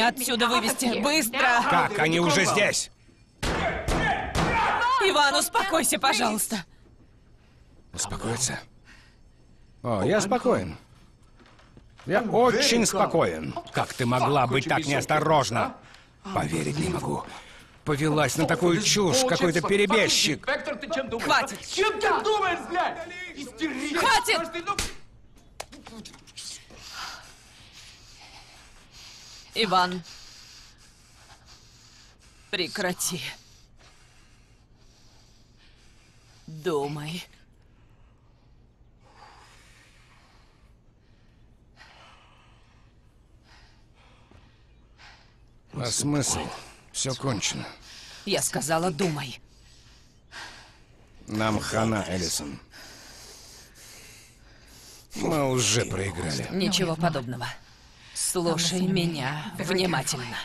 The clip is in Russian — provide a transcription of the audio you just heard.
отсюда вывести. Быстро! Как, они уже здесь? Иван, успокойся, пожалуйста. Успокоиться? О, я спокоен. Я очень спокоен. Как ты могла быть так неосторожна? Поверить не могу. Повелась на такую чушь, какой-то перебежчик. Хватит! Чем ты думаешь, блядь? Хватит! Иван, прекрати. Думай. А смысл? Все кончено. Я сказала, думай. Нам хана, Эллисон. Мы уже проиграли. Ничего подобного. Слушай меня внимательно.